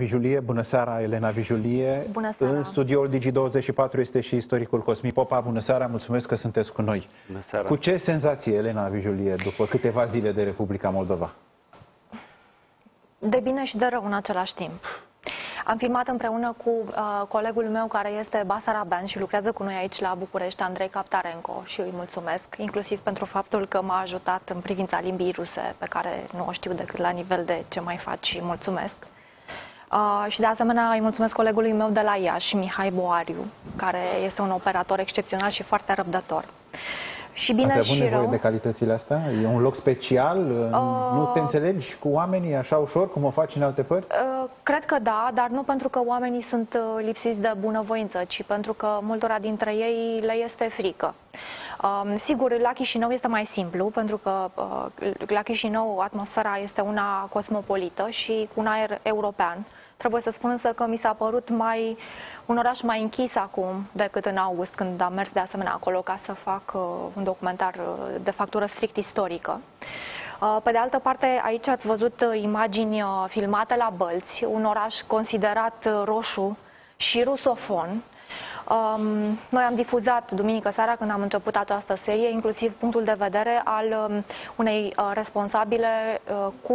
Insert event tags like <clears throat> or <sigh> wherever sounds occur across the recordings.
Vijulie, bună seara, Elena Vijulie. Bună seara. În studioul Digi24 este și istoricul Cosmin Popa. Bună seara, mulțumesc că sunteți cu noi. Bună seara. Cu ce senzație, Elena Vijulie, după câteva zile de Republica Moldova? De bine și de rău în același timp. Am filmat împreună cu uh, colegul meu care este Basarabean și lucrează cu noi aici la București, Andrei Captarenco și îi mulțumesc, inclusiv pentru faptul că m-a ajutat în privința limbii ruse, pe care nu o știu decât la nivel de ce mai faci și mulțumesc. Uh, și de asemenea îi mulțumesc colegului meu de la Iași, Mihai Boariu, care este un operator excepțional și foarte răbdător. Și bine Ați avut și nevoie rău. de calitățile astea? E un loc special? Uh. Nu te înțelegi cu oamenii așa ușor, cum o faci în alte părți? Uh, Cred că da, dar nu pentru că oamenii sunt uh, lipsiți de bunăvoință, ci pentru că multora dintre ei le este frică. Um, Sigur, la Chișinău este mai simplu, pentru că uh, la Chișinău atmosfera este una cosmopolită și cu un aer european. Trebuie să spun însă că mi s-a părut mai un oraș mai închis acum decât în august, când am mers de asemenea acolo ca să fac uh, un documentar uh, de factură strict istorică. Uh, Pe de altă parte, aici ați văzut uh, imagini uh, filmate la Bălți, un oraș considerat uh, roșu și rusofon. Um, Noi am difuzat duminică seara când am început această serie, inclusiv punctul de vedere al um, unei uh, responsabile uh, cu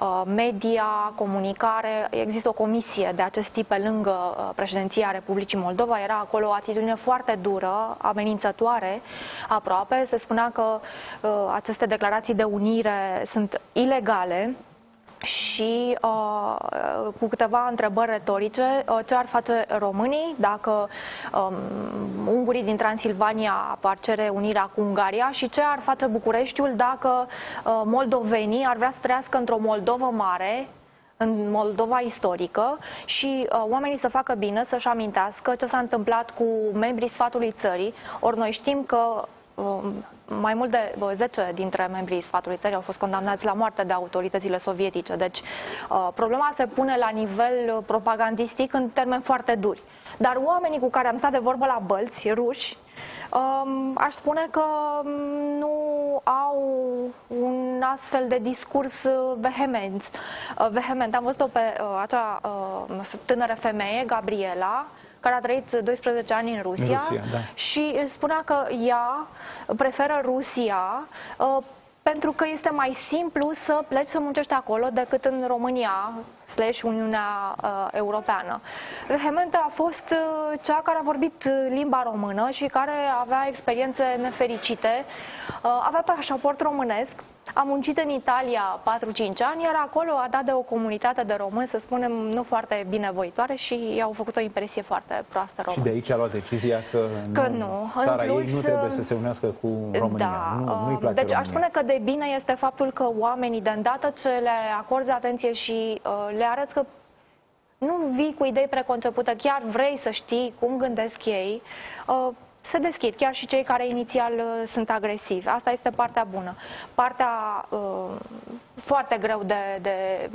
uh, media, comunicare. Există o comisie de acest tip pe lângă uh, președinția Republicii Moldova. Era acolo o atitudine foarte dură, amenințătoare aproape. Se spunea că uh, aceste declarații de unire sunt ilegale și uh, cu câteva întrebări retorice, uh, ce ar face românii dacă um, ungurii din Transilvania ar cere unirea cu Ungaria și ce ar face Bucureștiul dacă uh, moldovenii ar vrea să trăiască într-o Moldovă mare, în Moldova istorică și uh, oamenii să facă bine, să-și amintească ce s-a întâmplat cu membrii sfatului țării. Ori noi știm că uh, mai mult de uh, 10 dintre membrii sfatului țării au fost condamnați la moarte de autoritățile sovietice. Deci uh, problema se pune la nivel uh, propagandistic în termeni foarte duri. Dar oamenii cu care am stat de vorbă la bălți, ruși, um, aș spune că um, nu au un astfel de discurs uh, vehement. Uh, vehement. Am văzut-o pe uh, acea uh, tânără femeie, Gabriela, care a trăit 12 ani în Rusia, Rusia, da. și spunea că ea preferă Rusia uh, pentru că este mai simplu să pleci să muncești acolo decât în România slash Uniunea uh, Europeană. Vehementă a fost uh, cea care a vorbit uh, limba română și care avea experiențe nefericite, uh, avea pașaport românesc, a muncit în Italia 4-5 ani, iar acolo a dat de o comunitate de români, să spunem, nu foarte binevoitoare și i-au făcut o impresie foarte proastă Și română. de aici a luat decizia că, Că nu. În țara ei plus, nu trebuie uh, să se unească cu România. Da, nu, nu-i uh, place deci România. aș spune că de bine este faptul că oamenii, de îndată ce le acorzi atenție și uh, le arăți că nu vii cu idei preconcepute, chiar vrei să știi cum gândesc ei, uh, se deschid, chiar și cei care inițial uh, sunt agresivi. Asta este partea bună. Partea uh, foarte greu de, de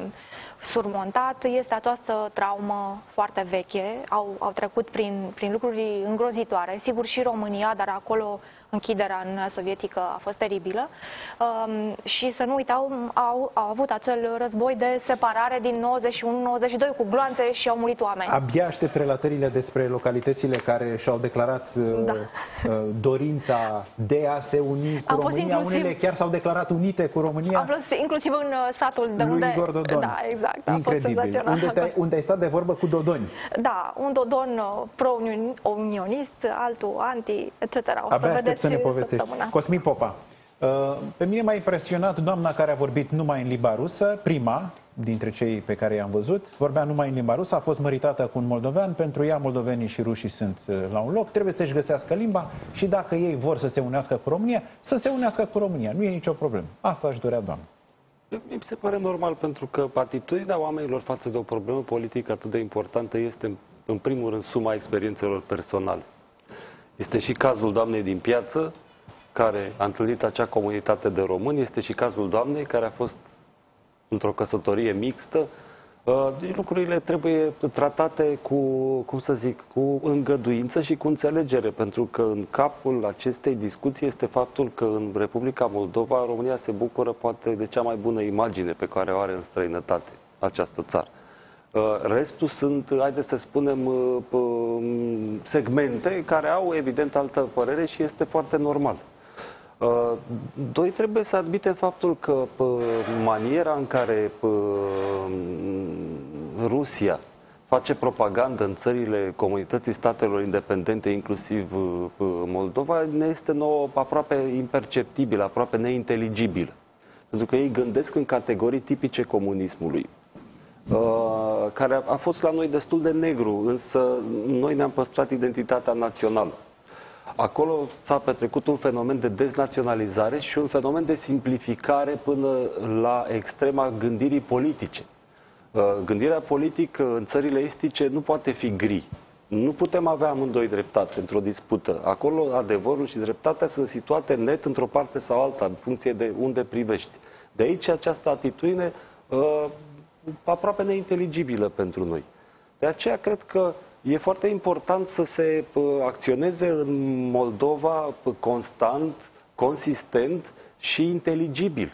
surmontat este această traumă foarte veche. Au, au trecut prin, prin lucruri îngrozitoare. Sigur și România, dar acolo închiderea în Uniunea Sovietică a fost teribilă. Um, și să nu uitau, au, au avut acel război de separare din 91-92 cu gloanțe și au murit oameni. Abia aștept relatările despre localitățile care și-au declarat uh, Da. uh, dorința de a se uni cu Am fost România. inclusiv- Unele chiar s-au declarat unite cu România. Am fost inclusiv în uh, satul de lui unde... Igor Dodon. Da, exact. A fost Incredibil. senzațional. Unde, te, unde ai stat de vorbă cu Dodoni. Da, un Dodon uh, pro-unionist, altul anti, etc. O să Abia aștept vedeți să ne povestești. săptămâna. Cosmin Popa, uh, pe mine m-a impresionat doamna care a vorbit numai în limba rusă, prima dintre cei pe care i-am văzut, vorbea numai în limba rusă, a fost măritată cu un moldovean, pentru ea moldovenii și rușii sunt uh, la un loc, trebuie să-și găsească limba și dacă ei vor să se unească cu România, să se unească cu România, nu e nicio problemă. Asta își dorea doamna. Mi se pare normal pentru că atitudinea oamenilor față de o problemă politică atât de importantă este în- în primul rând suma experiențelor personale. Este și cazul doamnei din piață care a întâlnit acea comunitate de români, este și cazul doamnei care a fost într-o căsătorie mixtă. Uh, Deci lucrurile trebuie tratate cu, cum să zic, cu îngăduință și cu înțelegere, pentru că în capul acestei discuții este faptul că în Republica Moldova România se bucură poate de cea mai bună imagine pe care o are în străinătate această țară. Uh, Restul sunt, haideți să spunem, uh, p- segmente care au evident altă părere și este foarte normal. Uh, Doi, trebuie să admitem faptul că p- maniera în care p- Rusia face propagandă în țările comunității statelor independente, inclusiv uh, p- Moldova, ne este nouă aproape imperceptibilă, aproape neinteligibilă. Pentru că ei gândesc în categorii tipice comunismului, uh, care a- a fost la noi destul de negru, însă noi ne-am păstrat identitatea națională. Acolo s-a petrecut un fenomen de deznaționalizare și un fenomen de simplificare până la extrema gândirii politice. Uh, Gândirea politică în țările estice nu poate fi gri. Nu putem avea amândoi dreptate într-o dispută. Acolo adevărul și dreptatea sunt situate net într-o parte sau alta, în funcție de unde privești. De aici această atitudine uh, aproape neinteligibilă pentru noi. De aceea cred că e foarte important să se uh, acționeze în Moldova uh, constant, consistent și inteligibil.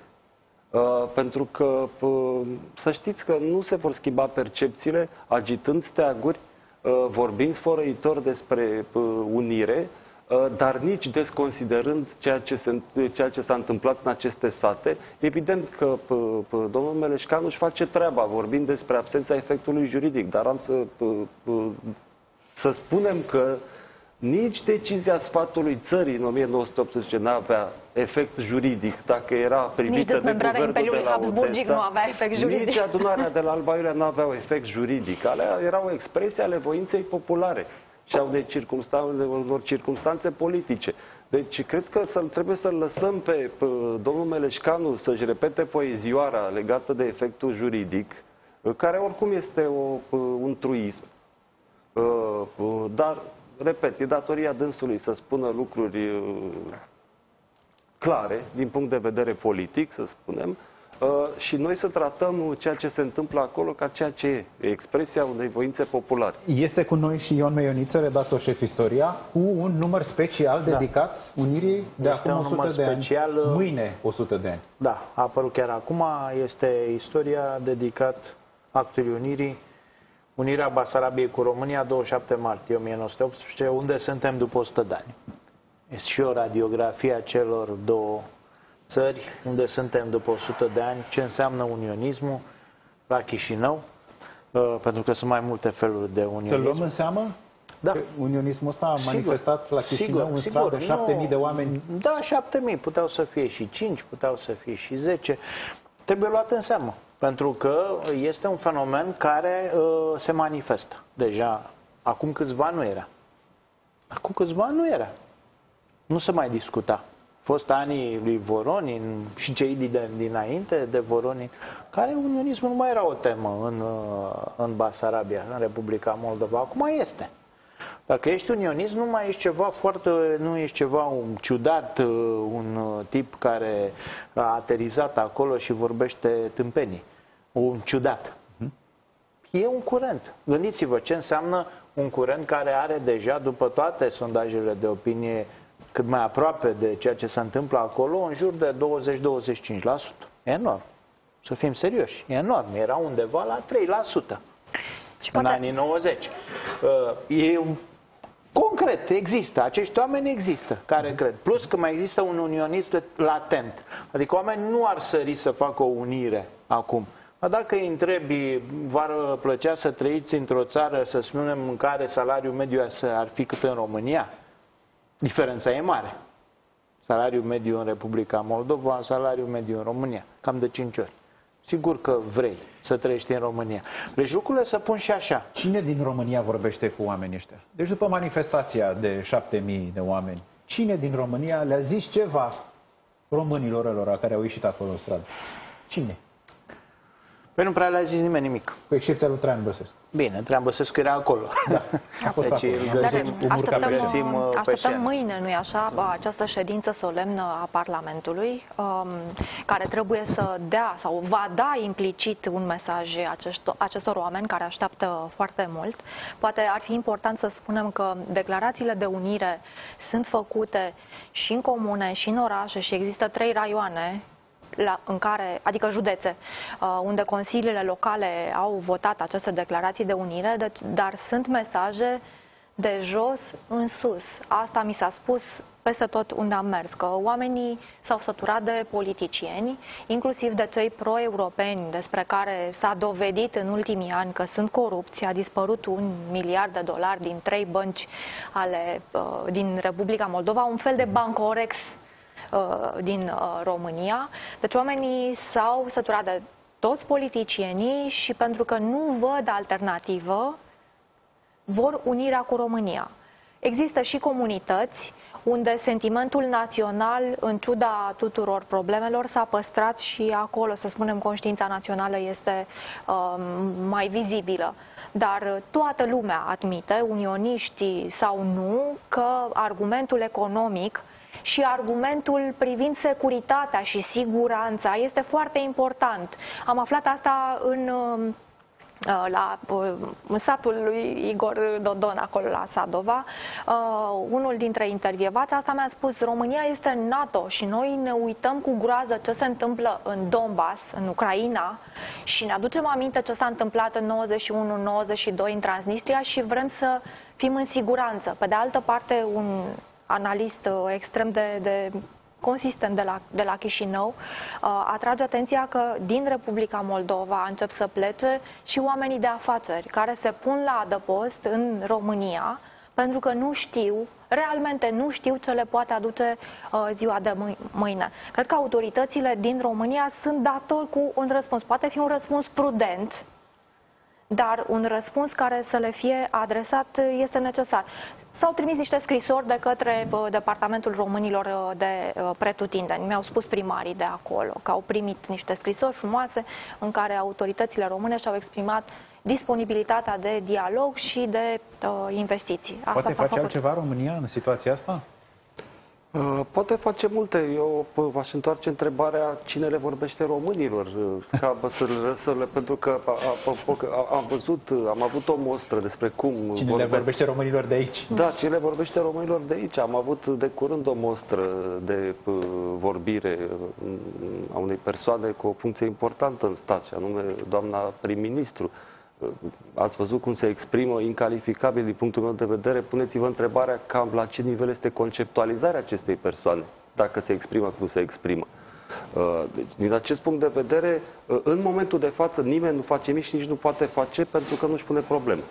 Uh, pentru că uh, să știți că nu se vor schimba percepțiile agitând steaguri, uh, vorbind sfărăitor despre uh, unire, uh, dar nici desconsiderând ceea ce, se, ceea ce s-a întâmplat în aceste sate. Evident că p- p- domnul Meleșcanu își face treaba vorbind despre absența efectului juridic, dar am să, p- p- să spunem că nici decizia sfatului țării în 1918 nu avea efect juridic dacă era primită de dezmembrarea guvernul de Imperiului la Habsburgic Odessa, nu avea efect juridic. Nici adunarea de la Alba Iulia nu aveau efect juridic. Alea erau expresii ale voinței populare și au de circumstanțe, unor circumstanțe politice. Deci cred că să trebuie să-l lăsăm pe, pe domnul Meleșcanu să-și repete poezioara legată de efectul juridic, care oricum este o, un truism. Uh, uh, Dar, repet, e datoria dânsului să spună lucruri uh, clare din punct de vedere politic, să spunem, uh, și noi să tratăm ceea ce se întâmplă acolo ca ceea ce e, expresia unei voințe populare. Este cu noi și Ion Meioniță, redactor șef istoria, cu un număr special dedicat unirii de Este acum un 100 număr de ani. special, uh, Mâine 100 de ani. Da, a apărut chiar acum. Este istoria dedicat actului Unirii, Unirea Basarabiei cu România, 27 martie 1918, unde suntem după 100 de ani. Este și o radiografie a celor două țări, unde suntem după 100 de ani, ce înseamnă unionismul la Chișinău, uh, pentru că sunt mai multe feluri de Să unionism. luăm în seamă? Da. că Unionismul ăsta a Sigur, manifestat la Chișinău în sigur, stradă nu- 7000 de oameni. Da, 7000, puteau să fie și 5, puteau să fie și 10. Trebuie luat în seamă, pentru că este un fenomen care uh, se manifestă. Deja, acum câțiva ani nu era. Acum câțiva ani nu era. Nu se mai discuta. A fost anii lui Voronin și cei din, dinainte de Voronin, care unionismul nu mai era o temă în, uh, în Basarabia, în Republica Moldova. Acum este. Dacă ești unionist, nu mai ești ceva foarte, nu ești ceva un ciudat, uh, un uh, tip care a aterizat acolo și vorbește tâmpenii. Un ciudat. E un curent. Gândiți-vă ce înseamnă un curent care are deja, după toate sondajele de opinie, cât mai aproape de ceea ce se întâmplă acolo, în jur de 20-25%. Enorm. Să fim serioși. E enorm. Era undeva la 3% Și în poate, anii 90. Uh, E un concret, există. Acești oameni există care cred. Plus că mai există un unionist latent. Adică oamenii nu ar sări să facă o unire acum. Dar dacă îi întrebi, v-ar plăcea să trăiți într-o țară, să spunem, în care salariul mediu ar fi cât în România? Diferența e mare. Salariul mediu în Republica Moldova, salariul mediu în România. Cam de 5 ori. Sigur că vrei să trăiești în România. Deci lucrurile se pun și așa. Cine din România vorbește cu oamenii ăștia? Deci după manifestația de 7000 de oameni, cine din România le-a zis ceva românilor ălora care au ieșit acolo în stradă? Cine? Păi nu prea le-a zis nimeni nimic. Cu excepția lui Traian Băsescu. Bine, Traian Băsescu era acolo. Da, a fost Deci acolo. îl Am Dar găsim, văzut cum urca așteptăm, pe scenă. găsim, uh, pe așteptăm scenă. mâine, nu-i așa, această ședință solemnă a Parlamentului, um, care trebuie să dea sau va da implicit un mesaj acestor, acestor oameni care așteaptă foarte mult. Poate ar fi important să spunem că declarațiile de unire sunt făcute și în comune, și în orașe și există trei raioane la, în care, adică județe, uh, unde consiliile locale au votat aceste declarații de unire, deci, dar sunt mesaje de jos în sus. Asta mi s-a spus peste tot unde am mers, că oamenii s-au săturat de politicieni, inclusiv de cei pro-europeni, despre care s-a dovedit în ultimii ani că sunt corupți. A dispărut un miliard de dolari din trei bănci ale, uh, din Republica Moldova, un fel de bancorex uh, din uh, România. Deci oamenii s-au săturat de toți politicienii și pentru că nu văd alternativă, vor unirea cu România. Există și comunități unde sentimentul național, în ciuda tuturor problemelor, s-a păstrat și acolo, să spunem, conștiința națională este um, mai vizibilă. Dar toată lumea admite, unioniștii sau nu, că argumentul economic și argumentul privind securitatea și siguranța este foarte important. Am aflat asta în um, Uh, la uh, în satul lui Igor Dodon, acolo la Sadova, uh, unul dintre intervievați, asta mi-a spus, România este în NATO și noi ne uităm cu groază ce se întâmplă în Donbass, în Ucraina și ne aducem aminte ce s-a întâmplat în 91-92 în Transnistria și vrem să fim în siguranță. Pe de altă parte, un analist extrem de, de consistent de la, de la Chișinău, uh, atrage atenția că din Republica Moldova încep să plece și oamenii de afaceri care se pun la adăpost în România pentru că nu știu, realmente nu știu ce le poate aduce uh, ziua de mâine. Cred că autoritățile din România sunt datori cu un răspuns. Poate fi un răspuns prudent, dar un răspuns care să le fie adresat este necesar. S-au trimis niște scrisori de către Departamentul Românilor de Pretutindeni. Mi-au spus primarii de acolo că au primit niște scrisori frumoase în care autoritățile române și-au exprimat disponibilitatea de dialog și de uh, investiții. Asta Poate face făcut. altceva România în situația asta? Uh, poate face multe. Eu v-aș întoarce întrebarea cine le vorbește românilor, uh, ca să le, pentru că am văzut, am avut o mostră despre cum Cine vorbesc. le vorbește românilor de aici? Da, cine le vorbește românilor de aici. Am avut de curând o mostră de uh, vorbire a unei persoane cu o funcție importantă în stat, și anume doamna prim-ministru ați văzut cum se exprimă incalificabil din punctul meu de vedere, puneți-vă întrebarea cam la ce nivel este conceptualizarea acestei persoane, dacă se exprimă cum se exprimă. Uh, deci, din acest punct de vedere, uh, în momentul de față, nimeni nu face nimic și nici nu poate face pentru că nu-și pune probleme.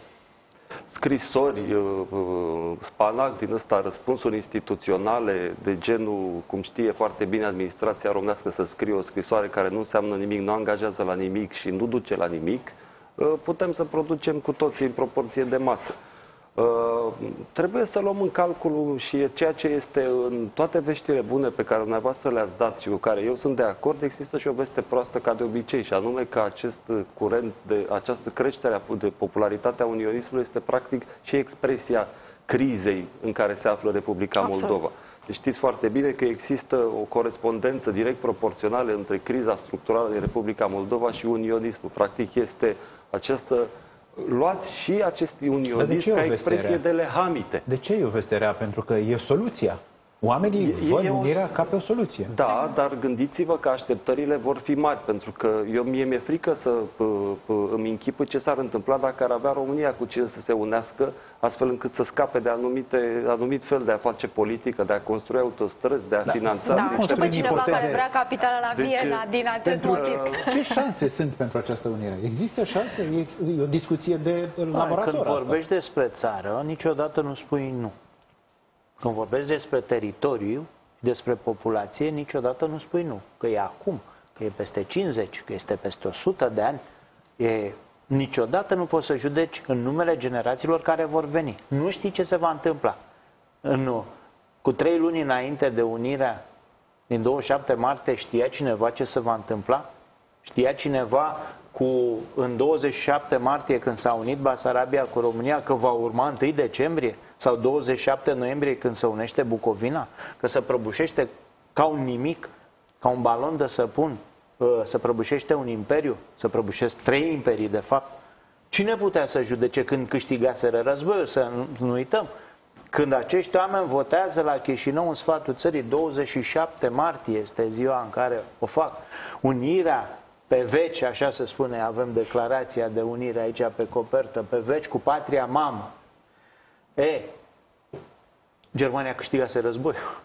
Scrisori, uh, spanac din ăsta, răspunsuri instituționale de genul, cum știe foarte bine administrația românească să scrie o scrisoare care nu înseamnă nimic, nu angajează la nimic și nu duce la nimic, Uh, putem să producem cu toții în proporție de masă. Uh, trebuie să luăm în calcul și ceea ce este în toate veștile bune pe care dumneavoastră le-ați dat și cu care eu sunt de acord, există și o veste proastă ca de obicei, și anume că acest curent, de, această creștere de popularitate a unionismului este practic și expresia crizei în care se află Republica Absolut. Moldova. Deci știți foarte bine că există o corespondență direct proporțională între criza structurală din Republica Moldova și unionismul. Practic este această luați și acest unionism ca expresie de lehamite. De ce e o veste rea? Pentru că e soluția. Oamenii e, văd e unirea o... ca pe o soluție. Da, dar gândiți-vă că așteptările vor fi mari, pentru că eu mie mi-e frică să p- p- îmi închipă ce s-ar întâmpla dacă ar avea România cu cine să se unească, astfel încât să scape de anumite, anumit fel de a face politică, de a construi autostrăzi, de a da. finanța... Da, știu pe cineva ipoteze. care vrea capitala la deci, Viena deci, din acest pentru, motiv. Ce șanse sunt pentru această unire? Există șanse? E o discuție de laborator Când vorbești despre țară, niciodată nu spui nu. Când vorbești despre teritoriu, despre populație, niciodată nu spui nu. Că e acum, că e peste 50, că este peste 100 de ani. E, niciodată nu poți să judeci în numele generațiilor care vor veni. Nu știi ce se va întâmpla. Nu. Cu trei luni înainte de unirea din 27 martie știa cineva ce se va întâmpla? Știa cineva cu, în 27 martie când s-a unit Basarabia cu România că va urma 1 decembrie sau 27 noiembrie când se unește Bucovina? Că se prăbușește ca un nimic, ca un balon de săpun, ă, să prăbușește un imperiu, să prăbușesc trei imperii de fapt. Cine putea să judece când câștigaseră războiul? Să nu uităm când acești oameni votează la Chișinău în sfatul țării, 27 martie este ziua în care o fac, unirea pe veci, așa se spune, avem declarația de unire aici pe copertă, pe veci cu patria mamă. E, Germania câștigase războiul.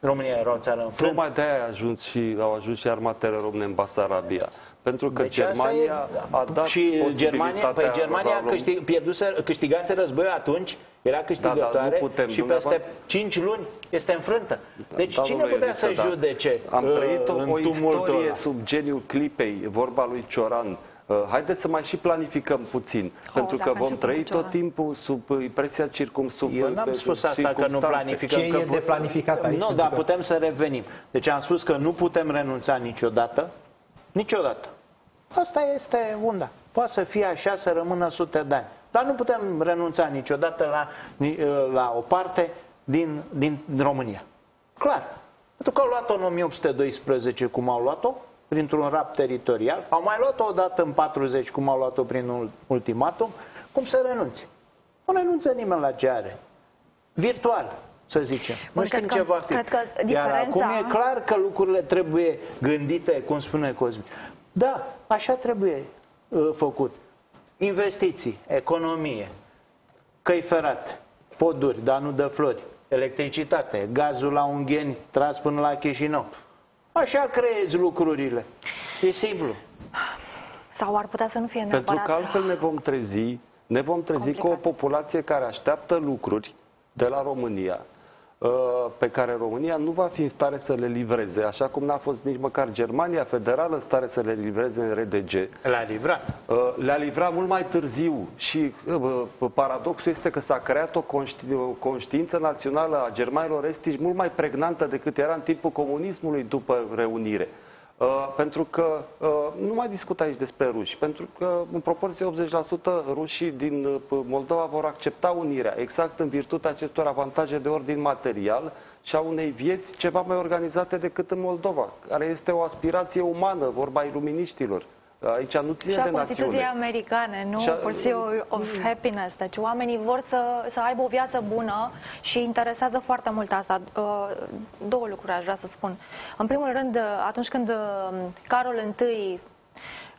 România era o țară înfrântă. Tocmai de aia a ajuns și, au ajuns și armatele române în Basarabia. Pentru că Deci Germania asta e- a dat și Germania, păi posibilitatea Germania la- câștig, pierduse, câștigase războiul atunci, era câștigătoare nu putem, și peste dumneavoastră- 5 luni este înfrântă. Deci Da, cine domnule putea să Ionescu, da. judece Am uh, trăit o, în o tumultul istorie ăla? sub geniul clipei, vorba lui Cioran. Uh, Haideți să mai și planificăm puțin, pentru că dacă vom începem trăi cu Cioran. tot timpul sub impresia circum sub Eu n-am pe- spus asta că nu circumstanțe. planificăm. Ce că e de planificat aici? Nu, Pentru dar că- putem să revenim. Deci am spus că nu putem renunța niciodată. Niciodată. Asta este unda. Poate să fie așa, să rămână sute de ani. Dar nu putem renunța niciodată la, ni- la o parte din, din România. Clar. Pentru că au luat-o în 1812 cum au luat-o, printr-un rap teritorial. Au mai luat-o odată în 40 cum au luat-o prin ul- ultimatum. Cum să renunți? Nu renunță nimeni la ce are. Virtual, să zicem. Nu Bun, știm cred ce că- va fi. cred că Iar acum diferența- e clar că lucrurile trebuie gândite, cum spune Cosmin. Da, așa trebuie uh, făcut. Investiții, economie, căi ferate, poduri, dar nu de flori, electricitate, gazul la Ungheni tras până la Chișinău. Așa creezi lucrurile. E simplu. Sau ar putea să nu fie Pentru neapărat... că altfel ne vom trezi, ne vom trezi cu o Complicat. populație care așteaptă lucruri de la România, uh, pe care România nu va fi în stare să le livreze, așa cum n-a fost nici măcar Germania Federală în stare să le livreze în RDG. La livrat. Uh, Le-a livrat mult mai târziu și uh, paradoxul este că s-a creat o, conști- o conștiință națională a germanilor estici mult mai pregnantă decât era în timpul comunismului după reunire. Uh, pentru că uh, nu mai discut aici despre ruși, pentru că în proporție 80% rușii din uh, Moldova vor accepta unirea, exact în virtutea acestor avantaje de ordin material și a unei vieți ceva mai organizate decât în Moldova, care este o aspirație umană, vorba iluminiștilor. Aici nu ține Și a de Constituției națiune. americane, nu Și a- Pursuit of Happiness. Deci oamenii vor să, să aibă o viață bună și interesează foarte mult asta. Uh, Două lucruri aș vrea să spun. În primul rând, uh, atunci când uh, Carol I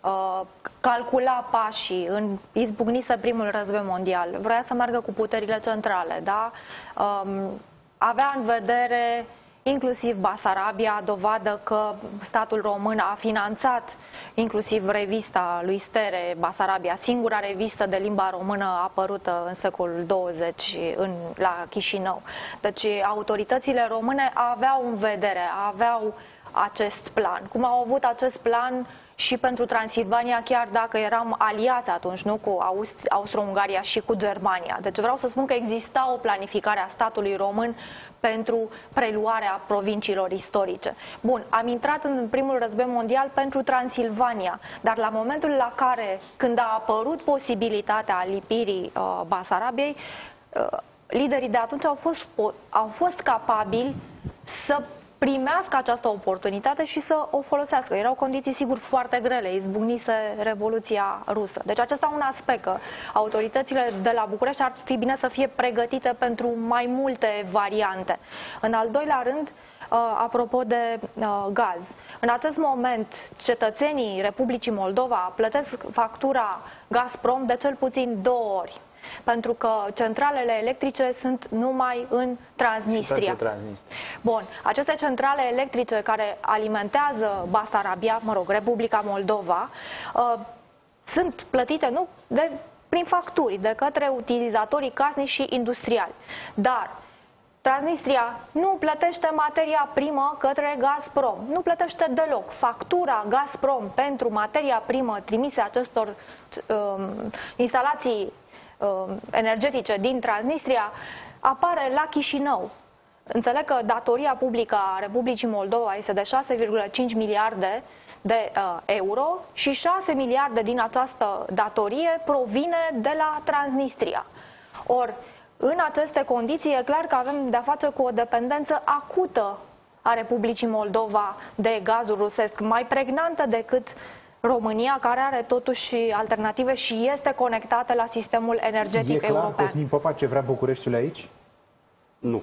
uh, calcula pașii în izbucnise primul război mondial, vrea să meargă cu puterile centrale, da? Um, avea în vedere inclusiv Basarabia, dovadă că statul român a finanțat inclusiv revista lui Stere, Basarabia, singura revistă de limba română apărută în secolul 20 în, la Chișinău. Deci autoritățile române aveau în vedere, aveau acest plan. Cum au avut acest plan și pentru Transilvania, chiar dacă eram aliați atunci, nu cu Aust- Austro-Ungaria și cu Germania. Deci vreau să spun că exista o planificare a statului român pentru preluarea provinciilor istorice. Bun, am intrat în primul război mondial pentru Transilvania, dar la momentul la care, când a apărut posibilitatea lipirii uh, Basarabiei, uh, liderii de atunci au fost, po- au fost capabili să primească această oportunitate și să o folosească. Erau condiții, sigur, foarte grele. Izbucnise Revoluția Rusă. Deci acesta un aspect, că autoritățile de la București ar fi bine să fie pregătite pentru mai multe variante. În al doilea rând, uh, apropo de uh, gaz. În acest moment, cetățenii Republicii Moldova plătesc factura Gazprom de cel puțin două ori. Pentru că centralele electrice sunt numai în Transnistria. Pentru Transnistria. Bun, aceste centrale electrice care alimentează Basarabia, mă rog, Republica Moldova, uh, sunt plătite nu de, prin facturi de către utilizatorii casnici și industriali. Dar Transnistria nu plătește materia primă către Gazprom. Nu plătește deloc. Factura Gazprom pentru materia primă trimise acestor um, instalații um, energetice din Transnistria apare la Chișinău. Înțeleg că datoria publică a Republicii Moldova este de 6,5 miliarde de uh, euro și 6 miliarde din această datorie provine de la Transnistria. Ori, în aceste condiții, e clar că avem de-a face cu o dependență acută a Republicii Moldova de gazul rusesc, mai pregnantă decât România, care are totuși alternative și este conectată la sistemul E energetic clar, european. Cosmin Popa, ce vrea Bucureștiul aici? Nu.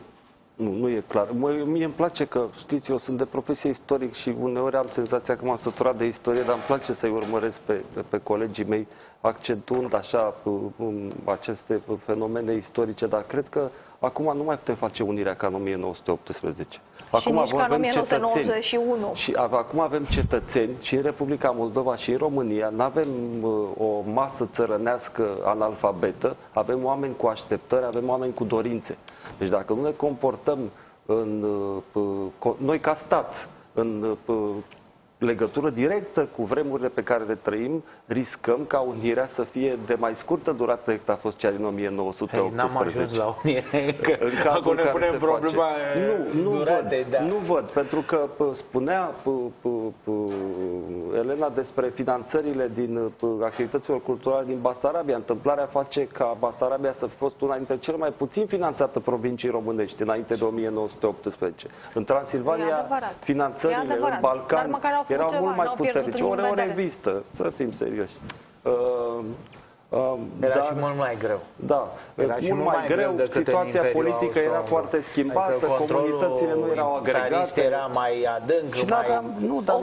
Nu, nu e clar. Mă, mie îmi place că, știți, eu sunt de profesie istoric și uneori am senzația că m-am săturat de istorie, dar îmi place să-i urmăresc pe, pe, pe colegii mei, accentuând așa um, aceste fenomene istorice, dar cred că acum nu mai putem face unirea ca în 1918. Acum și nici ca în 1991. Și acum avem cetățeni și în Republica Moldova și în România. Nu avem uh, o masă țărănească analfabetă, avem oameni cu așteptări, avem oameni cu dorințe. Deci dacă nu ne comportăm în, uh, noi ca stat în uh, legătură directă cu vremurile pe care le trăim, riscăm ca unirea să fie de mai scurtă durată decât a fost cea din 1918. Hey, n-am ajuns la unire, că <laughs> în cazul ne punem problema nu, nu durate, văd, da. Nu văd, pentru că spunea p, p, p, Elena despre finanțările din activităților culturale din Basarabia. Întâmplarea face ca Basarabia să fi fost una dintre cele mai puțin finanțate provincii românești înainte de 1918. În Transilvania, finanțările în Balcani erau ceva, mult mai puternice. Ori o revistă, să fim serioși. Uh, Uh, era dar, și mult mai greu. Da, era mult, mult mai, mai greu, greu situația politică era foarte schimbată, adică comunitățile nu erau agregate. era mai adânc, și mai... Nu, dar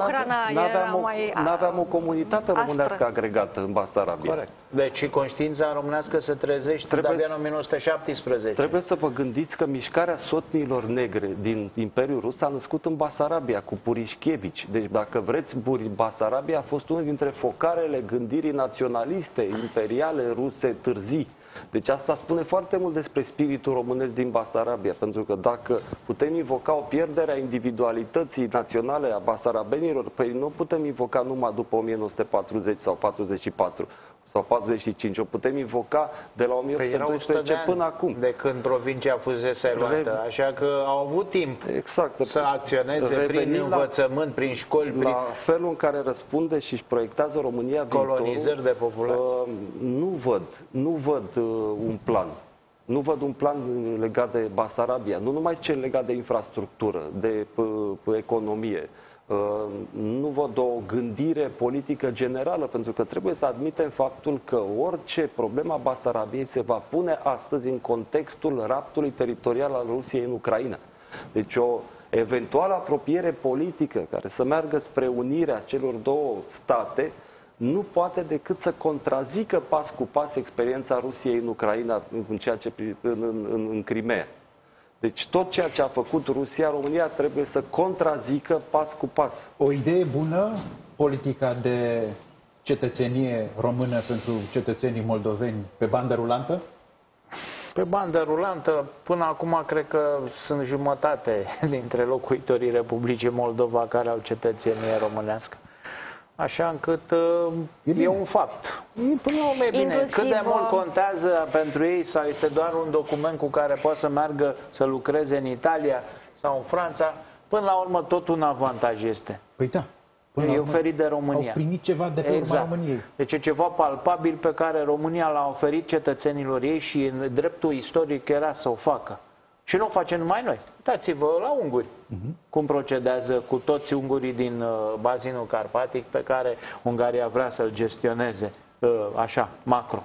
n-aveam, o, mai aveam o comunitate românească agregată în Basarabia. Corect. Deci și conștiința românească se trezește trebuie, de-abia în 1917. Trebuie să vă gândiți că mișcarea sotniilor negre din Imperiul Rus a născut în Basarabia cu Purișchevici. Deci dacă vreți, Basarabia a fost unul dintre focarele gândirii naționaliste imperiale imperiale ruse târzii. Deci asta spune foarte mult despre spiritul românesc din Basarabia, pentru că dacă putem invoca o pierdere a individualității naționale a basarabenilor, păi nu putem invoca numai după 1940 sau 44 sau 45. O putem invoca de la 1812 păi până acum. De când provincia fusese luată. Așa că au avut timp exact. să acționeze prin învățământ, prin școli. Prin... La felul în care răspunde și își proiectează România Colonizări de populație. Uh, nu văd, nu văd uh, un plan. Nu văd un plan legat de Basarabia, nu numai cel legat de infrastructură, de uh, economie, Uh, nu văd o gândire politică generală, pentru că trebuie să admitem faptul că orice problema Basarabiei se va pune astăzi în contextul raptului teritorial al Rusiei în Ucraina. Deci o eventuală apropiere politică care să meargă spre unirea celor două state nu poate decât să contrazică pas cu pas experiența Rusiei în Ucraina în, ceea ce, în, în, în Crimea. Deci tot ceea ce a făcut Rusia, România trebuie să contrazică pas cu pas. O idee bună, politica de cetățenie română pentru cetățenii moldoveni pe bandă rulantă? Pe bandă rulantă, până acum cred că sunt jumătate dintre locuitorii Republicii Moldova care au cetățenie românească. Așa încât uh, e, e un fapt. E, până la urmă e bine. Inclusiv, Cât de mult uh, contează pentru ei sau este doar un document cu care poate să meargă să lucreze în Italia sau în Franța, până la urmă tot un avantaj este. Păi da. Până e oferit de România. Au primit ceva de pe exact. urma României. Deci e ceva palpabil pe care România l-a oferit cetățenilor ei și în dreptul istoric era să o facă. Și nu o facem numai noi. Uitați-vă la unguri. Uh-huh. Cum procedează cu toți ungurii din uh, bazinul carpatic pe care Ungaria vrea să-l gestioneze uh, așa, macro.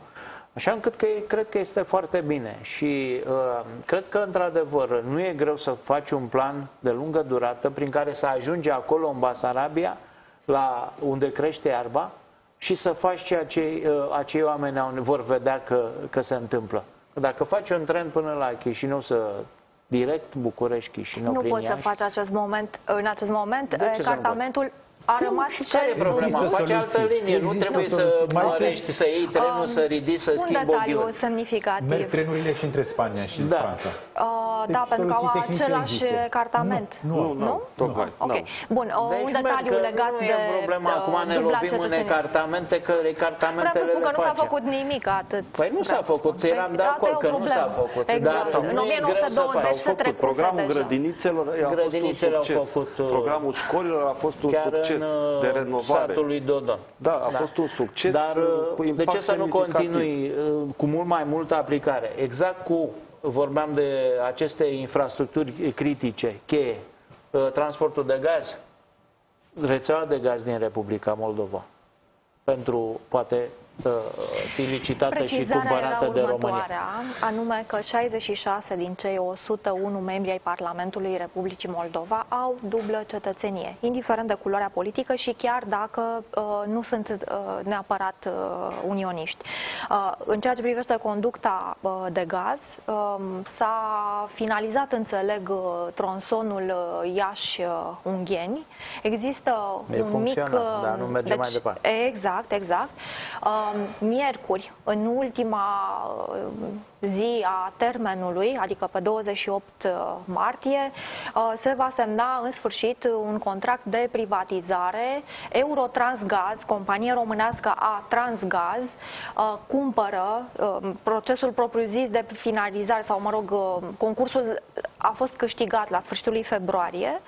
Așa încât că cred că este foarte bine și uh, cred că într-adevăr nu e greu să faci un plan de lungă durată prin care să ajungi acolo în Basarabia, la unde crește iarba și să faci ceea ce uh, acei oameni au, vor vedea că, că se întâmplă. Dacă faci un tren până la Chișinău să direct București Chișinău Nu poți să faci acest moment, în acest moment, cartamentul a rămas și care e problema? Faci altă linie, nu trebuie să mărești, să iei trenul, să ridici, să schimbi Un detaliu semnificativ. Merg trenurile și între Spania și da. Franța. Uh, deci, da, pentru că au același există. cartament. Nu, nu, nu, nu? tocmai. Ok. Bun, deci un detaliu legat de Nu e problema, acum ne lovim în cartamente, că cartamentele le că nu s-a făcut nimic atât. Păi nu s-a făcut, păi, eram de acord că nu s-a făcut. Exact. În 1920 se trecut Programul grădinițelor a fost un succes. Uh, Programul școlilor a fost un succes de uh, renovare. Satul lui Dodon. Da, a fost un succes Dar cu de ce să nu continui cu mult mai multă aplicare? Exact cu vorbeam de aceste infrastructuri critice, cheie, uh, transportul de gaz, rețeaua de gaz din Republica Moldova, pentru poate uh, fi licitată și Precizarea cumpărată era de România. următoarea, anume că 66 din cei 101 membri ai Parlamentului Republicii Moldova au dublă cetățenie, indiferent de culoarea politică și chiar dacă uh, nu sunt uh, neapărat uh, unioniști. Uh, în ceea ce privește conducta uh, de gaz, uh, s-a finalizat, înțeleg, uh, tronsonul uh, Iași-Ungheni. Există E un mic... funcțional, uh, dar nu merge mai departe. Exact, exact. Um, Miercuri, în ultima uh, zi a termenului, adică pe 28 martie, uh, se va semna în sfârșit un contract de privatizare. Eurotransgaz, companie românească a Transgaz, uh, cumpără uh, procesul propriu-zis de finalizare sau, mă rog, uh, concursul a fost câștigat la sfârșitul lui februarie,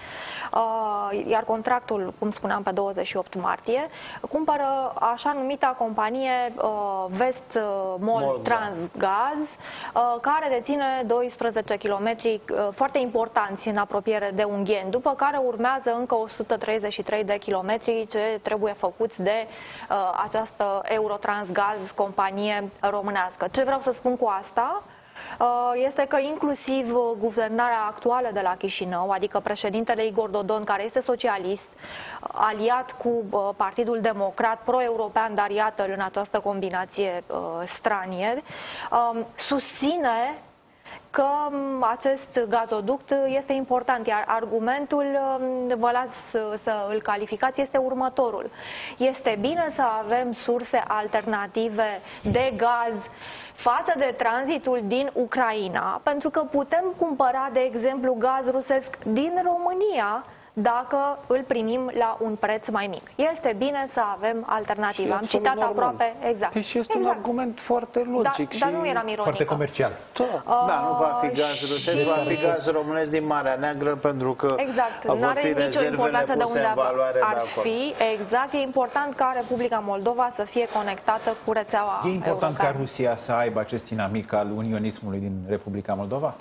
uh, iar contractul, cum spuneam, pe 28 martie, cumpără așa numita companie uh, Vest Mol Mol, da. Transgaz, uh, care deține 12 km foarte importanți în apropiere de Ungheni, după care urmează încă 133 de kilometri ce trebuie făcuți de uh, această Eurotransgaz, companie românească. Ce vreau să spun cu asta? Uh, este că inclusiv uh, guvernarea actuală de la Chișinău, adică președintele Igor Dodon, care este socialist, uh, aliat cu uh, Partidul Democrat, pro-european, dar iată în această combinație uh, stranier, um, susține că m, acest gazoduct este important, iar argumentul, m, vă las să, să îl calificați, este următorul. Este bine să avem surse alternative de gaz față de tranzitul din Ucraina, pentru că putem cumpăra, de exemplu, gaz rusesc din România dacă îl primim la un preț mai mic. Este bine să avem alternative. Și Am absolut citat normal. aproape exact. Păi și este un exact. argument foarte Da, logic. dar și... nu eram ironică. Foarte comercial. Da. Da, nu va fi Uh, gaz rusesc, și- va fi gaz românesc din Marea Neagră pentru că Exact, vor nu are fi nicio rezervele importanță de puse unde în valoare de ar acolo. fi. Exact, e important ca Republica Moldova să fie conectată cu rețeaua E important ca europeană. Rusia să aibă acest inamic al unionismului din Republica Moldova?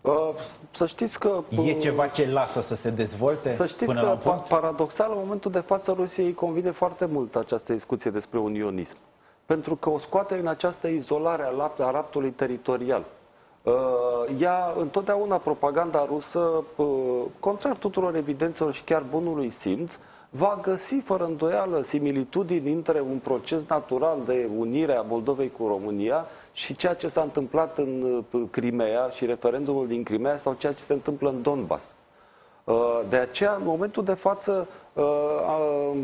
Uh, Să știți că... E uh, ceva ce lasă să se dezvolte Să știți până că, la un pa- punct? paradoxal, în momentul de față, Rusiei îi convine foarte mult această discuție despre unionism. Pentru că o scoate în această izolare a, lap- a raptului teritorial. Uh, Ea, întotdeauna, propaganda rusă, uh, contrar tuturor evidențelor și chiar bunului simț, va găsi fără îndoială similitudini între un proces natural de unire a Moldovei cu România și ceea ce s-a întâmplat în uh, Crimea și referendumul din Crimea sau ceea ce se întâmplă în Donbass. Uh, De aceea, în momentul de față, uh, uh,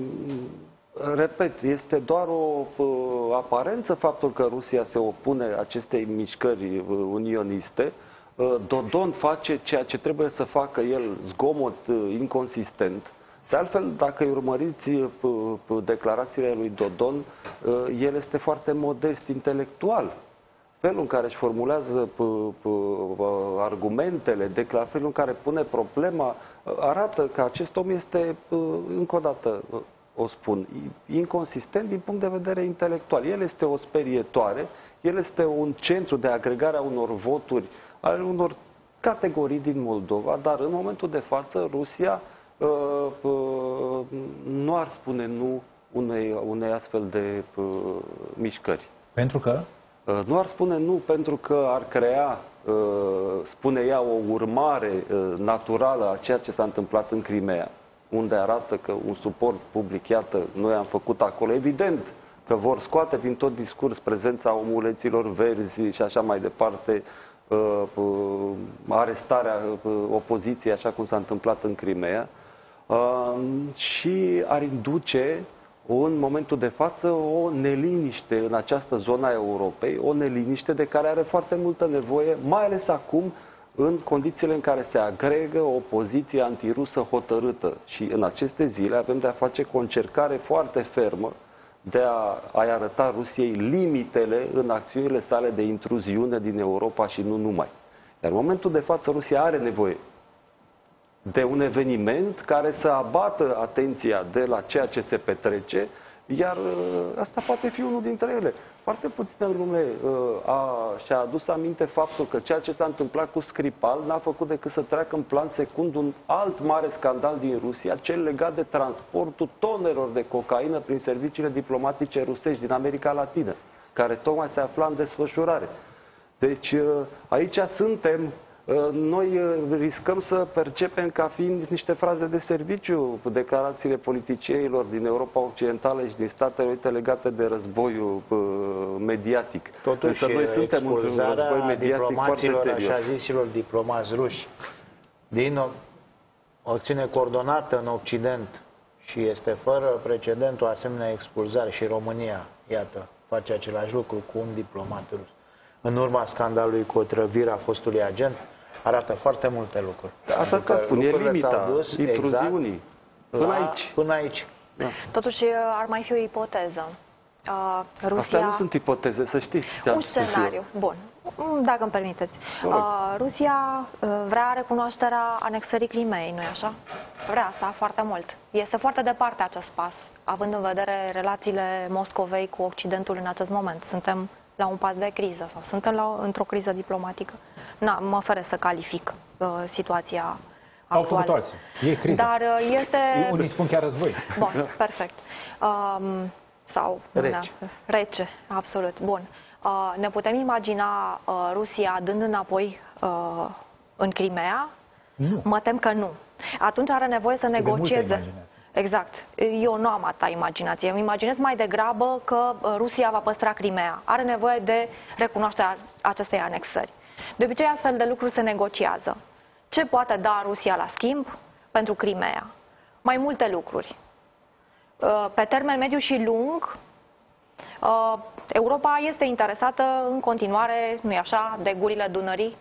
repet, este doar o uh, aparență faptul că Rusia se opune acestei mișcări uh, unioniste. Uh, Dodon face ceea ce trebuie să facă el, zgomot uh, inconsistent. De altfel, dacă îi urmăriți uh, p- p- declarațiile lui Dodon, uh, el este foarte modest intelectual felul în care își formulează p- p- argumentele, declar, felul în care pune problema, arată că acest om este, p- încă o dată o spun, inconsistent din punct de vedere intelectual. El este o sperietoare, el este un centru de agregare a unor voturi, al unor categorii din Moldova, dar în momentul de față Rusia uh, uh, nu ar spune nu unei, unei astfel de uh, mișcări. Pentru că Uh, Nu ar spune nu pentru că ar crea, uh, spune ea, o urmare uh, naturală a ceea ce s-a întâmplat în Crimea, unde arată că un suport public, iată, noi am făcut acolo. Evident că vor scoate din tot discurs prezența omuleților verzi și așa mai departe, uh, uh, arestarea uh, opoziției, așa cum s-a întâmplat în Crimea, uh, și ar induce în momentul de față o neliniște în această zonă a Europei, o neliniște de care are foarte multă nevoie, mai ales acum în condițiile în care se agregă o poziție antirusă hotărâtă. Și în aceste zile avem de a face cu o încercare foarte fermă de a, a arăta Rusiei limitele în acțiunile sale de intruziune din Europa și nu numai. Iar în momentul de față Rusia are nevoie de un eveniment care să abată atenția de la ceea ce se petrece, iar uh, asta poate fi unul dintre ele. foarte puțină lume uh, a, și-a adus aminte faptul că ceea ce s-a întâmplat cu Skripal n-a făcut decât să treacă în plan secund un alt mare scandal din Rusia, cel legat de transportul tonerelor de cocaină prin serviciile diplomatice rusești din America Latină, care tocmai se afla în desfășurare. Deci uh, aici suntem Uh, noi uh, riscăm să percepem ca fiind niște fraze de serviciu declarațiile politicienilor din Europa Occidentală și din Statele Unite legate de războiul uh, mediatic. Totuși, Însă noi suntem într-un război mediatic foarte diplomaților, serios. așa zisilor diplomați ruși, din o, o acțiune coordonată în Occident și este fără precedent o asemenea expulzare și România, iată, face același lucru cu un diplomat rus. În urma scandalului cu otrăvirea fostului agent, arată foarte multe lucruri. Asta asta spun, e lucrurile limita s-au dus intruziunii. exact Până la- aici. Până aici. Totuși ar mai fi o ipoteză. Uh, Rusia... Astea nu sunt ipoteze, să știți. ți-am Un spus eu. scenariu. Bun. Mm, Dacă îmi permiteți. Vă rog. Uh, Rusia uh, vrea recunoașterea anexării Crimei, nu-i așa? Vrea asta foarte mult. Este foarte departe acest pas, având în vedere relațiile Moscovei cu Occidentul în acest moment. Suntem la un pas de criză sau suntem la, într-o criză diplomatică. Na, mă fără să calific uh, situația Au actuală. făcut alții. E criză. Dar uh, este... Unii spun chiar război. Bun, perfect. Um, sau Rece. Da, rece, absolut. Bun. Uh, ne putem imagina uh, Rusia dând înapoi uh, în Crimea? Nu. Mă tem că nu. Atunci are nevoie să de multă negocieze. imaginație. Exact. Eu nu am atâta imaginație. Îmi imaginez mai degrabă că uh, Rusia va păstra Crimea. Are nevoie de recunoașterea acestei anexări. De obicei, astfel de lucruri se negociază. Ce poate da Rusia la schimb pentru Crimea? Mai multe lucruri. Uh, Pe termen mediu și lung, uh, Europa este interesată în continuare, nu-i așa, de gurile Dunării?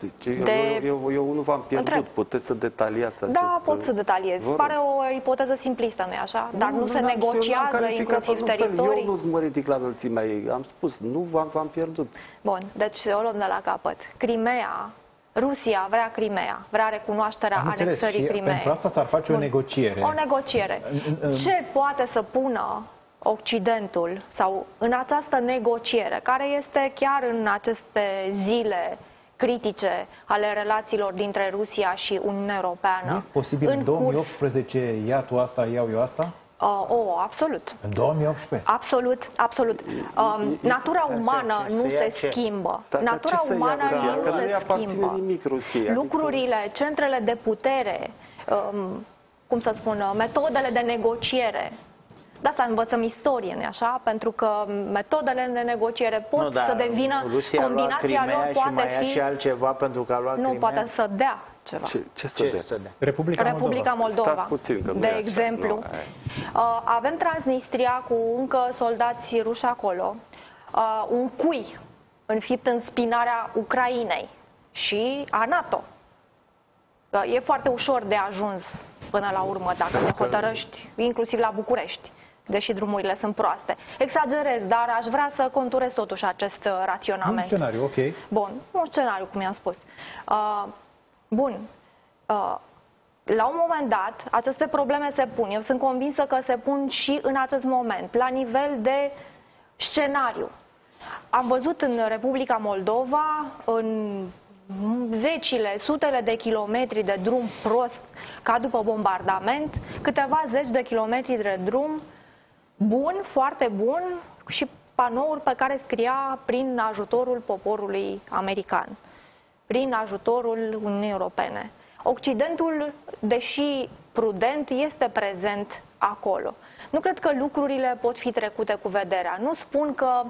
Deci eu, De- eu, eu, eu nu v-am pierdut. Întreb. Puteți să detaliați acest... Da, pot să detaliez. Vă rog. Pare o ipoteză simplistă, nu-i așa? Dar nu, se n-am- eu n-am negociază calificat inclusiv într-un fel. teritorii? Eu nu mă ridic la înălțimea ei. Am spus, nu v-am, v-am pierdut. Bun, deci o luăm de la capăt. Crimea, Rusia vrea Crimea, vrea recunoașterea Am înțeles. anexării Și Crimeei. pentru asta s-ar face o Bun. negociere. O negociere. În- în- Ce poate să pună Occidentul sau în această negociere, care este chiar în aceste zile critice ale relațiilor dintre Rusia și Uniunea Nu Europeană? e posibil în în curs, 2018 ia tu asta, iau eu asta? uh, oh, absolut. În 2018. Absolut, absolut. Um, natura umană să nu ia se ce? schimbă. Dar- dar Natura ce să ia umană Rusia? nu Că nu se îi aparține schimbă. nimic Rusiei. Adică- Lucrurile, centrele de putere, um, cum să spun, metodele de negociere. De asta învățăm istorie, nu așa? Pentru că metodele de negociere pot nu, dar să devină, Rusia a luat combinația Crimea lor și poate mai ia fi, și altceva pentru că a luat nu Crimea. poate să dea ceva. Ce, ce să Ce dea? să dea? Republica, Republica Moldova, Stați puțin, că nu de e așa. exemplu. Nu, hai. Uh, avem Transnistria cu încă soldați ruși acolo, uh, un cui înfipt în spinarea Ucrainei și a NATO. Uh, E foarte ușor de ajuns până la urmă dacă te hotărăști, inclusiv la București, deși drumurile sunt proaste. Exagerez, dar aș vrea să conturez totuși acest uh, Un raționament. scenariu, ok. Bun, un scenariu, cum i-am spus. Uh, bun. Uh, la un moment dat, aceste probleme se pun. Eu sunt convinsă că se pun și în acest moment, la nivel de scenariu. Am văzut în Republica Moldova, în zecile, sutele de kilometri de drum prost, ca după bombardament, câteva zeci de kilometri de drum bun, foarte bun și panouri pe care scria prin ajutorul poporului american, prin ajutorul Uniunii Europene. Occidentul, deși prudent, este prezent acolo. Nu cred că lucrurile pot fi trecute cu vederea. Nu spun că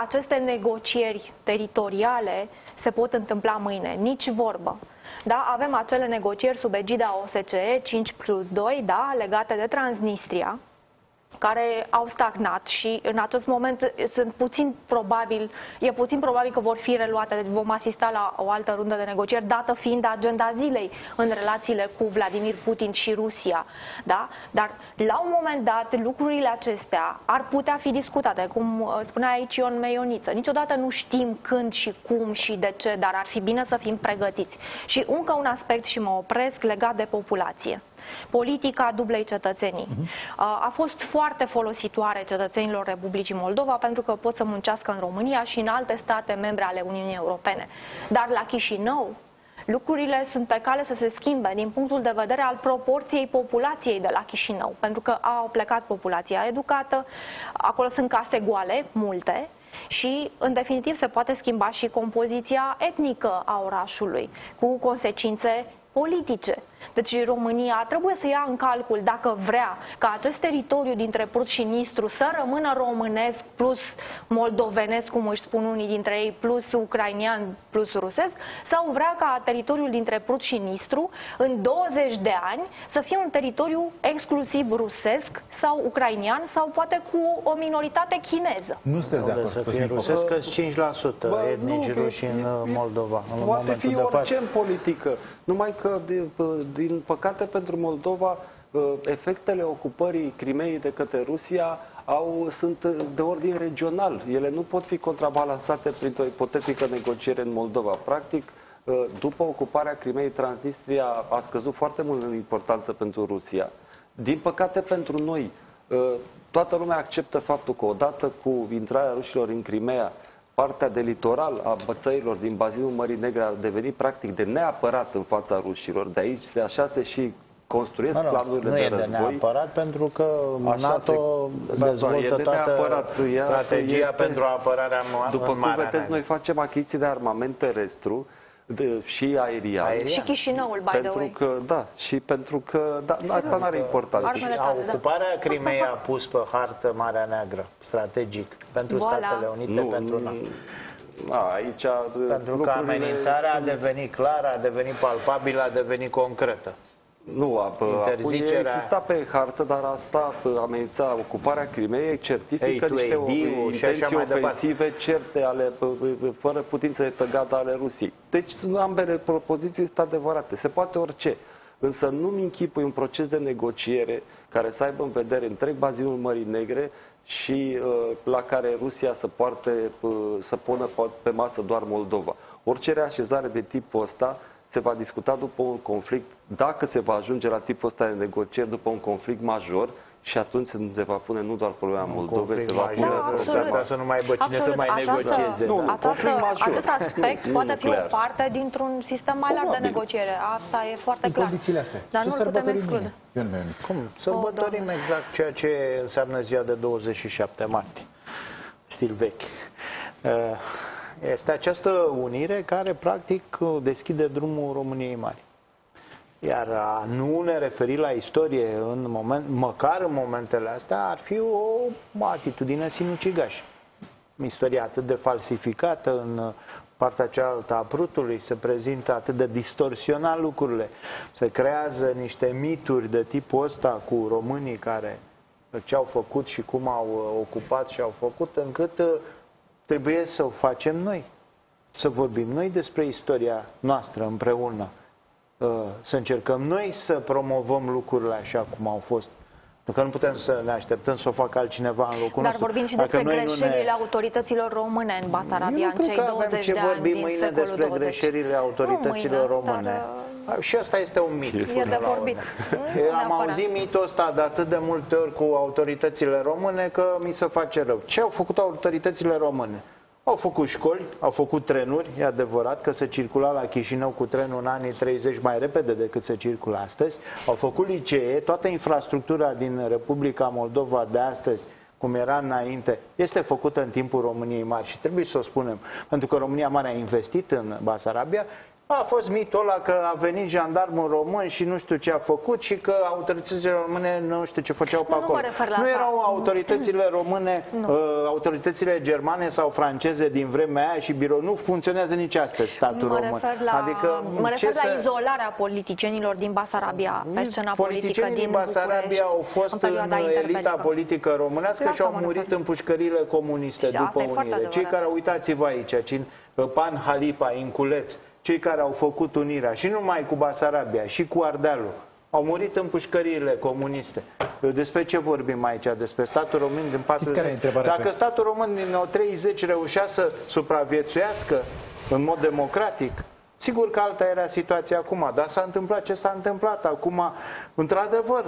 aceste negocieri teritoriale se pot întâmpla mâine, nici vorbă. Da, avem acele negocieri sub egida OSCE 5 plus 2, da, legate de Transnistria, care au stagnat și în acest moment sunt puțin probabil, e puțin probabil că vor fi reluate, deci vom asista la o altă rundă de negocieri, dată fiind agenda zilei în relațiile cu Vladimir Putin și Rusia. Da? Dar la un moment dat lucrurile acestea ar putea fi discutate, cum uh, spunea aici Ion Meioniță. Niciodată nu știm când și cum și de ce, dar ar fi bine să fim pregătiți. Și încă un aspect și mă opresc legat de populație. Politica dublei cetățenii. Uh, A fost foarte folositoare cetățenilor Republicii Moldova pentru că pot să muncească în România și în alte state membre ale Uniunii Europene. Dar la Chișinău, lucrurile sunt pe cale să se schimbe din punctul de vedere al proporției populației de la Chișinău, pentru că au plecat populația educată, acolo sunt case goale, multe, și, în definitiv, se poate schimba și compoziția etnică a orașului, cu consecințe politice. Deci România trebuie să ia în calcul, dacă vrea, ca acest teritoriu dintre Prut și Nistru să rămână românesc plus moldovenesc, cum își spun unii dintre ei, plus ucrainian plus rusesc, sau vrea ca teritoriul dintre Prut și Nistru, în 20 de ani, să fie un teritoriu exclusiv rusesc sau ucrainian sau poate cu o minoritate chineză. Nu sunteți de Unde acord? să Cosmin fie Popov? rusesc, că 5% Bă, etnici nu, ruși e- în uh, Moldova. În Poate momentul fi de orice față. în politică, numai că, din, din păcate pentru Moldova, uh, efectele ocupării Crimeei de către Rusia au, sunt de ordin regional. Ele nu pot fi contrabalansate printr-o ipotetică negociere în Moldova. Practic, uh, după ocuparea Crimeei, Transnistria a scăzut foarte mult în importanță pentru Rusia. Din păcate pentru noi, uh, toată lumea acceptă faptul că odată cu intrarea rușilor în Crimea, partea de litoral a bățăilor din bazinul Mării Negre a devenit practic de neapărat în fața rușilor. De aici se așa se și construiesc Mă rog, planurile nu de e de război. neapărat pentru că Așa NATO se- Da, dezvoltă e de toată neapărat. Ea strategia este- pentru apărarea în După în cum Marea vedeți, noi Neagră. facem achiziții de armament terestru de, și aerian. Aerian. Și Chișinăul, by the Pentru way. că, da, și pentru că, da, asta nu are importanță. Armele A, tale, da. ocuparea Crimei Asta a pus pe hartă Marea Neagră, strategic, pentru Voilà. Statele Unite, pentru NATO. a, aici Pentru că lucrurile amenințarea a sunt- devenit clară, a devenit palpabilă, a devenit concretă. Nu, a, acum Interzicerea- exista pe hartă, dar asta amenința ocuparea Crimeei, certifică A2AD-ul niște și așa intenții mai departe. ofensive certe ale, p- p- fără putință de tăgadă ale Rusiei. Deci sunt ambele propoziții sunt adevărate. Se poate orice. Însă nu-mi închipui un proces de negociere care să aibă în vedere întreg bazinul Mării Negre și uh, la care Rusia să, poarte, uh, să pună pe- pe masă doar Moldova. Orice reașezare de tipul ăsta se va discuta după un conflict, dacă se va ajunge la tipul ăsta de negocieri, după un conflict major și atunci se va pune nu doar problema Moldovei, conflict se va major, pune Da, s-ar absolut. putea să nu mai aibă cine să mai Absolut. negocieze. Nu, da. Această, conflict major. acest aspect Nu, nu poate fi o nuclear. parte dintr-un sistem mai larg de Probabil. negociere. Asta e foarte În clar. condițiile astea. Dar Ce nu îl putem sărbătorim exclude. mâine? Ion Băioniț. Cum? Sărbătorim Doamne. exact ceea ce înseamnă ziua de 27 martie. Stil vechi. Uh, Este această unire care practic deschide drumul României Mari. Iar a nu ne referi la istorie în moment, măcar în momentele astea ar fi o atitudine sinucigașă. Istoria atât de falsificată în partea cealaltă a Prutului, se prezintă atât de distorsionat lucrurile, se creează niște mituri de tipul ăsta cu românii care ce au făcut și cum au uh, ocupat și au făcut, încât uh, trebuie să o facem noi. Să vorbim noi despre istoria noastră împreună. Uh, Să încercăm noi să promovăm lucrurile așa cum au fost. Pentru că nu putem să ne așteptăm să o facă altcineva în locul Dar nostru. vorbim și Dacă despre noi nu ne- greșelile autorităților române în Basarabia eu în nu cei cred că avem 20 ce de ani vorbi din mâine secolul despre 20. greșelile Nu autorităților mâine, române. dar, Și asta este un mit. E până de la vorbit. urmă. Nu Eu Am neapărat. auzit mitul ăsta de atât de multe ori cu autoritățile române că mi se face rău. Ce au făcut autoritățile române? Au făcut școli, au făcut trenuri, e adevărat că se circula la Chișinău cu trenul în anii 30 mai repede decât se circulă astăzi. Au făcut licee, toată infrastructura din Republica Moldova de astăzi cum era înainte, este făcută în timpul României Mari și trebuie să o spunem, pentru că România Mare a investit în Basarabia, a fost mitul ăla că a venit jandarmul român și nu știu ce a făcut și că autoritățile române nu știu ce făceau pe Nu, nu mă acolo. refer la nu asta. erau autoritățile <clears throat> române, Nu. uh, autoritățile germane sau franceze din vremea aia și birou. Nu funcționează nici astăzi statul Nu mă român. refer la, adică, mă ce refer la să- izolarea politicienilor din Basarabia pe scena politică Politicienii din din Basarabia București au fost în în, perioada elita interbelică. politică românească La și au asta mă murit refer. în pușcările comuniste Și asta după e foarte unire. Cei adevărat. care, uitați-vă aici, cin, Pan Halipa, Inculeț, cei care au făcut unirea și nu numai cu Basarabia, și cu Ardealul, au murit în pușcăriile comuniste. Despre ce vorbim aici? Despre statul român din care e 40. întrebarea Dacă pe- statul român din 30 reușea să supraviețuiască în mod democratic, Sigur că alta era situația acum, dar s-a întâmplat ce s-a întâmplat. Acum, într-adevăr,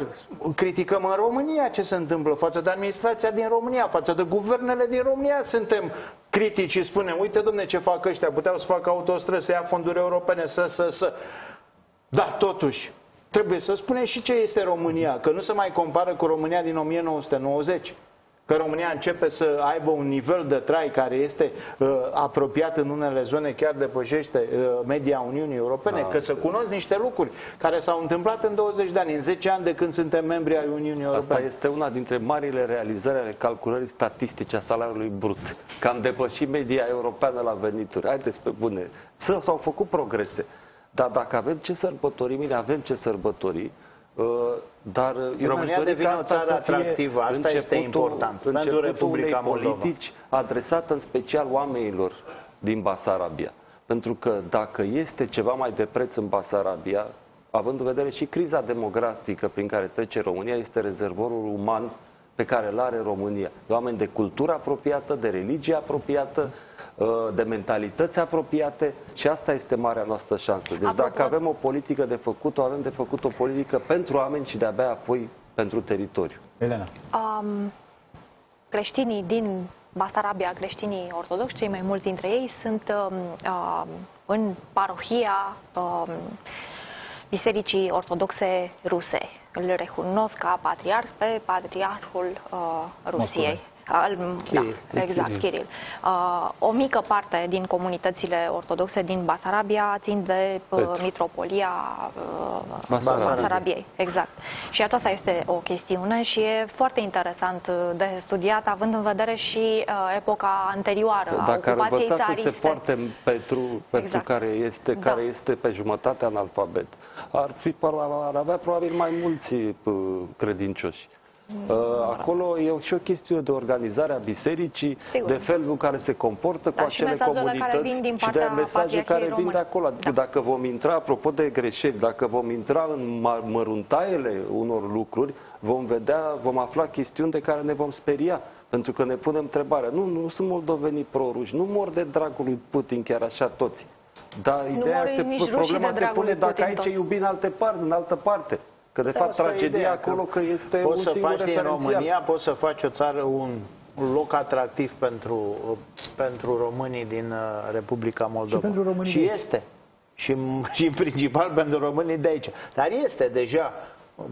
criticăm în România ce se întâmplă față de administrația din România, față de guvernele din România. Suntem critici și spunem, uite, domne, ce fac ăștia, puteau să facă autostrăzi, să ia fonduri europene, să, să, să. Dar totuși, trebuie să spunem și ce este România, că nu se mai compară cu România din 1990 că România începe să aibă un nivel de trai care este uh, apropiat în unele zone, chiar depășește uh, media Uniunii Europene, Da, că să cunosc niște lucruri care s-au întâmplat în 20 de ani, în 10 ani de când suntem membri ai Uniunii Asta Europene. este una dintre marile realizări ale calculării statistice a salariului brut. Că am depășit media europeană la venituri. Haideți pe bune. S- S-au făcut progrese. Dar dacă avem ce sărbători, mine avem ce sărbători, uh, dar eu România mi-aș dori devine ca o asta țară să fie atractivă. Asta este începutul- important pentru începutul Republica unei Moldova. politici adresată în special oamenilor din Basarabia. Pentru că dacă este ceva mai de preț în Basarabia, având în vedere și criza demografică prin care trece România, este rezervorul uman pe care îl are România. De oameni de cultură apropiată, de religie apropiată, uh, de mentalități apropiate și asta este marea noastră șansă. Deci Apropo- dacă avem o politică de făcut, o avem de făcut o politică pentru oameni și de-abia apoi pentru teritoriu. Elena. Um, creștinii din Basarabia, creștinii ortodoxi, cei mai mulți dintre ei, sunt um, um, în parohia um, Bisericii Ortodoxe Ruse. Îl recunosc ca patriarh pe patriarhul uh, Rusiei. Al, Kiril. da, exact, Kiril. Kiril. Uh, o mică parte din comunitățile ortodoxe din Basarabia țin de uh, Petru. mitropolia uh, Basarabiei. Basarabiei. Exact. Și aceasta este o chestiune și e foarte interesant uh, de studiat, având în vedere și uh, epoca anterioară a Dacă ar ocupației învăța să se țariste. poarte în Petru, Petru Exact. care, este, Da. care este pe jumătate analfabet, ar, fi, ar avea probabil mai mulți uh, credincioși. Mm, Uh, Acolo e și o chestiune de organizare a bisericii, Sigur. de felul în care se comportă Dar cu și acele mesajele care comunități vin din și de partea mesaje Patriarhiei care vin de Române. acolo. Adică Da. dacă vom intra, apropo de greșeli, dacă vom intra în mă- măruntaiele unor lucruri, vom vedea, vom afla chestiuni de care ne vom speria. Pentru că ne punem întrebarea, nu, nu sunt moldovenii proruși, nu mor de dragul lui Putin chiar așa toți. Dar ideea mor se, nici rușii problema de se dragul pune lui dacă Putin ai ce toți. iubi în alte parte, în altă parte. Că de Da, fapt asta e tragedia ideea, acolo că este poți un să singur faci din referențial. România, poți să faci o țară, un, un loc atractiv pentru, pentru românii din uh, Republica Moldova. Și pentru românii Și de aici. este. Și, <laughs> și în principal pentru românii de aici. Dar este deja.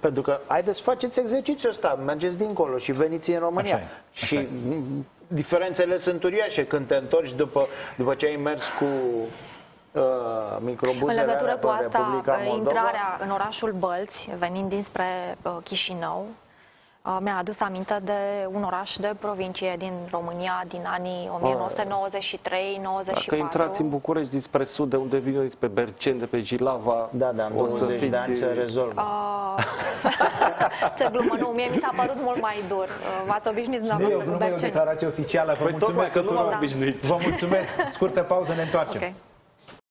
Pentru că, haideți, faceți exercițiul ăsta, mergeți dincolo și veniți în România. Așa e, așa și e. m, diferențele sunt uriașe când te întorci după, după ce ai mers cu uh, În microbuzele legătură alea cu pe asta, Republica uh, Moldova. intrarea în orașul Bălți, venind dinspre uh, Chișinău, uh, mi-a adus aminte de un oraș de provincie din România din anii 1993-94. Dacă intrați în București dinspre sud, de unde vin eu, dinspre Berceni, de pe Jilava, Da, da, în o să 20 de ani fiți- se rezolvă. Uh, <laughs> ce glumă, nu, mie mi s-a părut mult mai dur. Uh, V-ați obișnuit Nu e o dumneavoastră cu glumă, e o Berceni. declarație oficială. Vă Păi tocmai mulțumesc că nu m-am tuturor. obișnuit. Vă mulțumesc. Scurtă pauză, ne întoarcem. Ok.